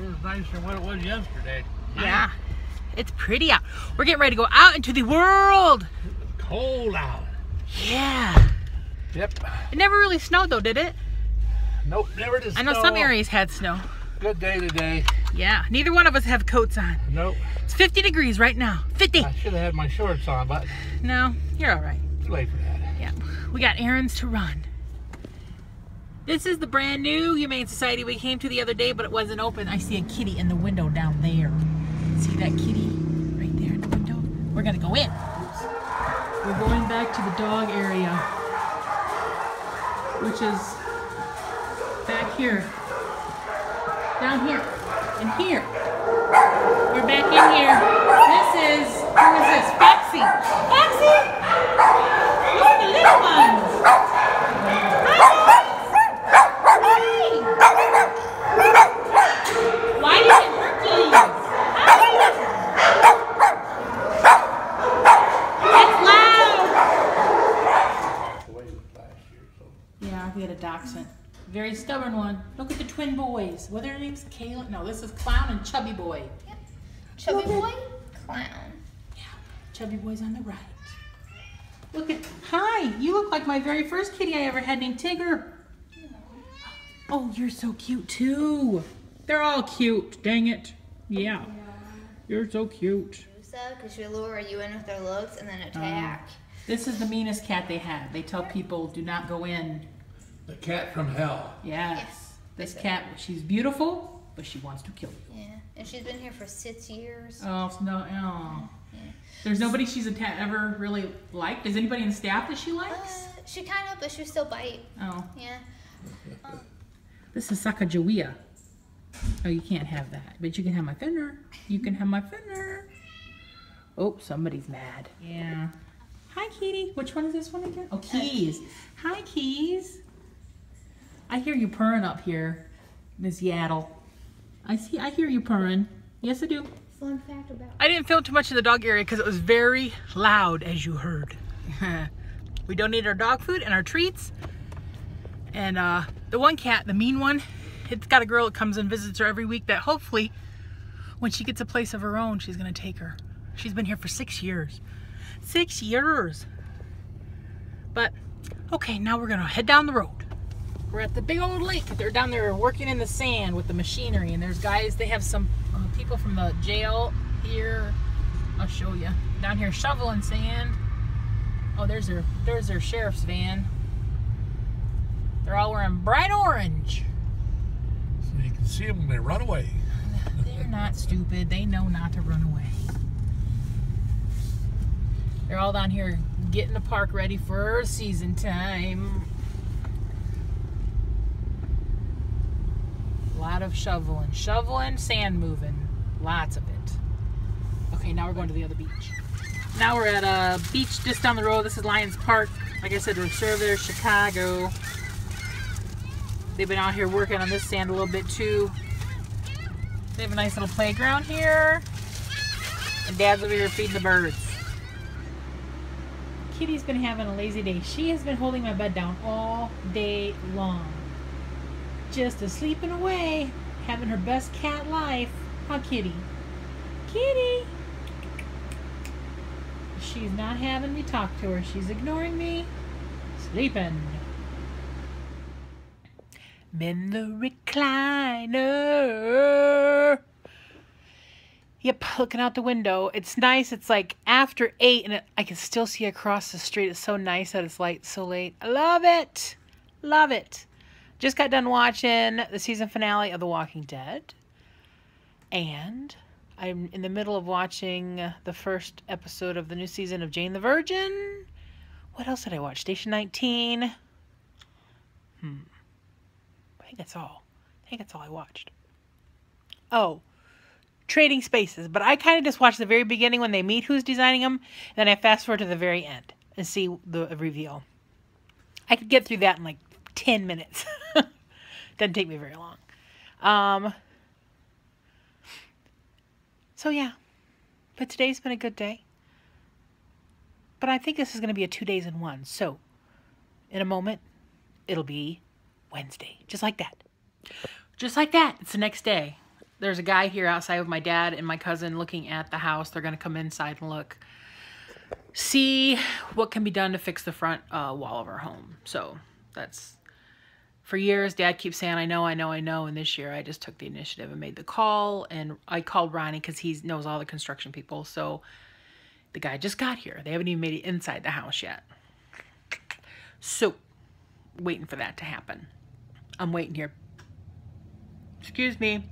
Sure is nicer than what it was yesterday. Yeah. It's pretty out. We're getting ready to go out into the world. Cold out. Yeah. Yep. It never really snowed though, did it? Nope, never did I know snow. some areas had snow. Good day today. Yeah. Neither one of us have coats on. Nope. It's 50 degrees right now. 50. I should have had my shorts on, but No, you're all right. too late for that. Yeah. We got errands to run. This is the brand new Humane Society we came to the other day, but it wasn't open. I see a kitty in the window down there. See that kitty right there in the window? We're gonna go in. We're going back to the dog area, which is back here, down here, and here. We're back in here. This is, who is this? Foxy. Foxy! Look at the little ones. Hi. Why did it Hercules? It's loud. The way it was last year, so. Yeah, we had a dachshund. Very stubborn one. Look at the twin boys. What are their names? Kayla? No, this is Clown and Chubby Boy. Yep. Chubby boy, clown. Yeah, Chubby Boy's on the right. Look at, hi, you look like my very first kitty I ever had named Tigger. Oh, you're so cute too. They're all cute, dang it. Yeah, you're so cute. because she'll lure you in with their looks and then attack. Uh, this is the meanest cat they have. They tell people do not go in. The cat from hell. Yes. Yes. This cat, she's beautiful, but she wants to kill you. yeah, and she's been here for six years. Oh, no, oh. There's nobody she's atta- ever really liked. Is anybody in staff that she Uh, likes? she kind of, but she still bite. Oh, Yeah. this is Sacagawea. Oh, you can't have that. But you can have my finner. You can have my finner. Oh, somebody's mad. Yeah. Hi, Kitty. Which one is this one again? Oh, Keys. Hi, Keys. I hear you purring up here, Miss Yaddle. I see. I hear you purring. Yes, I do. Fun fact about I didn't film too much in the dog area because it was very loud, as you heard. we donated our dog food and our treats. And uh, the one cat, the mean one, it's got a girl that comes and visits her every week that hopefully, when she gets a place of her own, she's going to take her. She's been here for six years. Six years. But, okay, now we're going to head down the road. We're at the big old lake. They're down there working in the sand with the machinery, and there's guys. They have some uh, people from the jail here. I'll show you down here shoveling sand. Oh, there's their there's their sheriff's van. They're all wearing bright orange. So you can see them when they run away. They're not stupid. They know not to run away. They're all down here getting the park ready for season time. A lot of shoveling. Shoveling, sand moving. Lots of it. Okay, now we're going to the other beach. Now we're at a beach just down the road. This is Lions Park. Like I said, we're served there, Chicago. They've been out here working on this sand a little bit too. They have a nice little playground here. And Dad's over here feeding the birds. Kitty's been having a lazy day. She has been holding my bed down all day long. Just a sleeping away, having her best cat life. Huh, Kitty? Kitty! She's not having me talk to her. She's ignoring me. Sleeping. In the recliner. Yep, looking out the window. It's nice. It's like after eight, and it, I can still see across the street. It's so nice that it's light so late. I love it. Love it. Just got done watching the season finale of The Walking Dead. And I'm in the middle of watching the first episode of the new season of Jane the Virgin. What else did I watch? Station 19. Hmm. I think that's all. I think that's all I watched. Oh, Trading Spaces. But I kind of just watched the very beginning when they meet who's designing them, and then I fast forward to the very end and see the reveal. I could get through that in like 10 minutes. Doesn't take me very long. Um, so yeah, but today's been a good day. But I think this is going to be a two days in one. So in a moment, it'll be Wednesday. Just like that. Just like that. It's the next day. there's a guy here outside with my dad and my cousin looking at the house. They're going to come inside and look, see what can be done to fix the front uh, wall of our home. So that's for years. Dad keeps saying, I know, I know, I know. And this year I just took the initiative and made the call. And I called Ronnie because he knows all the construction people. So the guy just got here. They haven't even made it inside the house yet. So waiting for that to happen. I'm waiting here. Excuse me.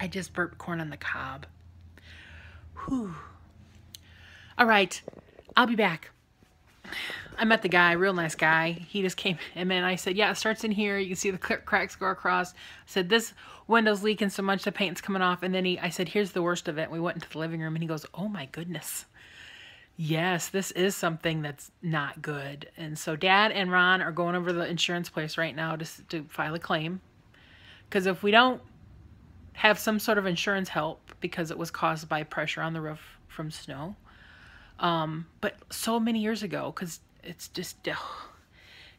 I just burped corn on the cob. Whew. All right. I'll be back. I met the guy, real nice guy. He just came, and then I said, yeah, it starts in here. You can see the cracks go across. I said, this window's leaking so much, the paint's coming off. And then he, I said, here's the worst of it. We went into the living room, and he goes, oh my goodness. Yes, this is something that's not good. And so Dad and Ron are going over to the insurance place right now to, to file a claim. Because if we don't have some sort of insurance help because it was caused by pressure on the roof from snow. Um, but so many years ago, because it's just,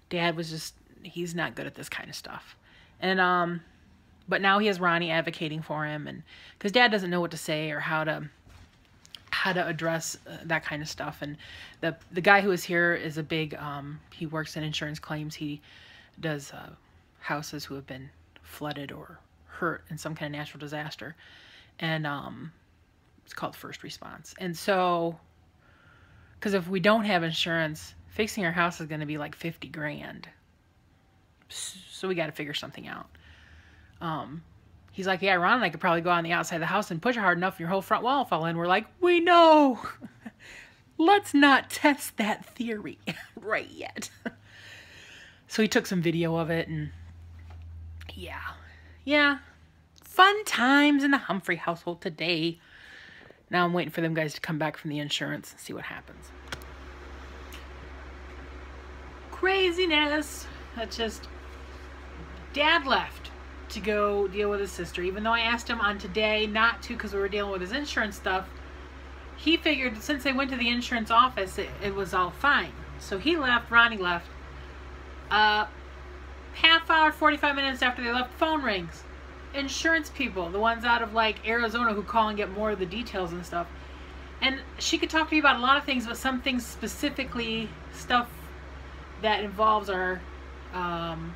dad was just, he's not good at this kind of stuff. And, um, but now he has Ronnie advocating for him and because dad doesn't know what to say or how to, how to address uh, that kind of stuff. And the, the guy who is here is a big, um, he works in insurance claims. He does, uh, houses who have been flooded or hurt in some kind of natural disaster. And um, it's called first response. And so, because if we don't have insurance, fixing our house is going to be like 50 grand. So we got to figure something out. Um, he's like, yeah, Ron and I could probably go on the outside of the house and push hard enough, and your whole front wall will fall in. We're like, we know. Let's not test that theory right yet. so he took some video of it, and yeah, yeah, fun times in the Humphrey household today. Now I'm waiting for them guys to come back from the insurance and see what happens. Craziness. That's just, dad left to go deal with his sister. Even though I asked him on today not to because we were dealing with his insurance stuff, he figured since they went to the insurance office, it, it was all fine. So he left, Ronnie left. Uh, half hour, 45 minutes after they left, phone rings. Insurance people, the ones out of like Arizona who call and get more of the details and stuff. And she could talk to me about a lot of things, but some things specifically, stuff that involves our um,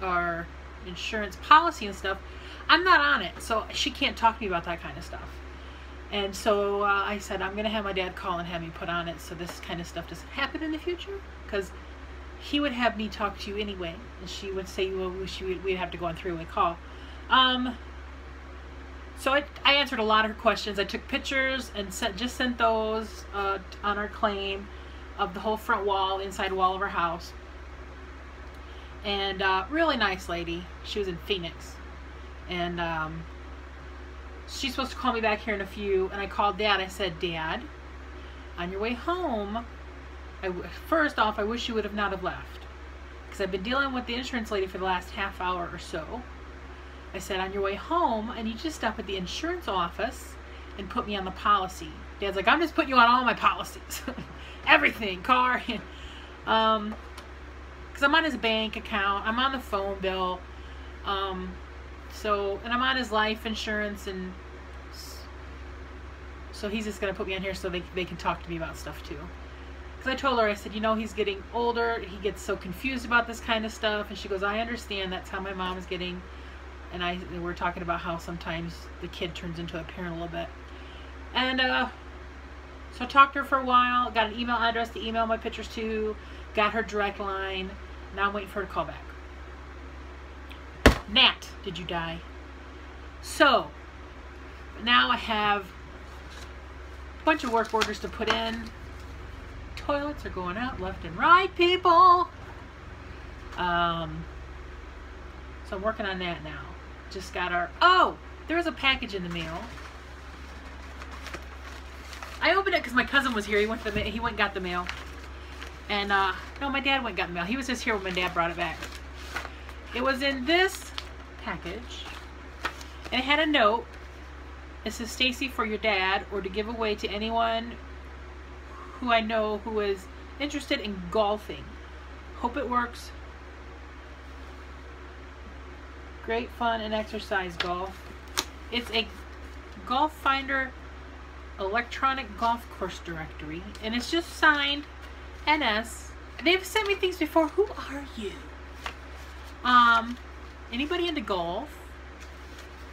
our insurance policy and stuff. I'm not on it, so she can't talk to me about that kind of stuff. And so uh, I said, I'm going to have my dad call and have me put on it so this kind of stuff doesn't happen in the future. Because he would have me talk to you anyway, and she would say, "Well, we we'd have to go on three-way call." Um, so I, I answered a lot of her questions. I took pictures and sent, just sent those uh, on our claim of the whole front wall, inside wall of our house. And uh, really nice lady. She was in Phoenix, and um, she's supposed to call me back here in a few. And I called Dad. I said, "Dad, on your way home." I, first off, I wish you would have not have left. Because I've been dealing with the insurance lady for the last half hour or so. I said, on your way home, I need you to stop at the insurance office and put me on the policy. Dad's like, I'm just putting you on all my policies. Everything, car. um, because I'm on his bank account. I'm on the phone bill. Um, so, and I'm on his life insurance and so he's just going to put me on here so they, they can talk to me about stuff too. Because I told her, I said, you know, he's getting older. He gets so confused about this kind of stuff. And she goes, I understand. That's how my mom is getting. And I we're talking about how sometimes the kid turns into a parent a little bit. And uh, so I talked to her for a while. Got an email address to email my pictures to. Got her direct line. Now I'm waiting for her to call back. Nat, did you die? So, now I have a bunch of work orders to put in toilets are going out left and right, people. Um, so I'm working on that now. Just got our, oh, there was a package in the mail. I opened it because my cousin was here. He went the, he went and got the mail. And, uh, no, my dad went got the mail. He was just here when my dad brought it back. It was in this package. And it had a note. It says, Stacy, for your dad, or to give away to anyone who I know who is interested in golfing. Hope it works. Great fun and exercise golf. It's a Golf Finder electronic golf course directory, and it's just signed NS. They've sent me things before. Who are you? Um, anybody into golf?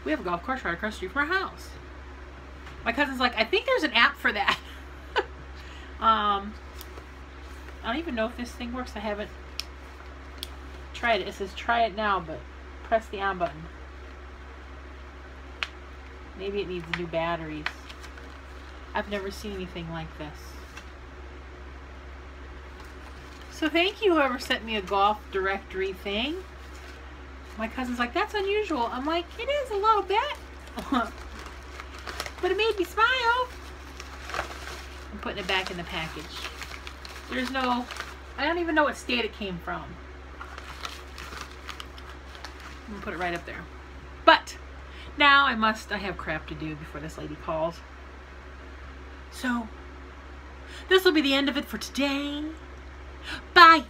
We have a golf course right across the street from our house. My cousin's like, I think there's an app for that. um, I don't even know if this thing works. I haven't tried it. It says try it now, but press the on button. Maybe it needs new batteries. I've never seen anything like this. So thank you whoever sent me a golf directory thing. My cousin's like, that's unusual. I'm like, it is a little bit. but it made me smile. I'm putting it back in the package. There's no, I don't even know what state it came from. I'm gonna put it right up there. But now I must, I have crap to do before this lady calls. So, this will be the end of it for today. Bye.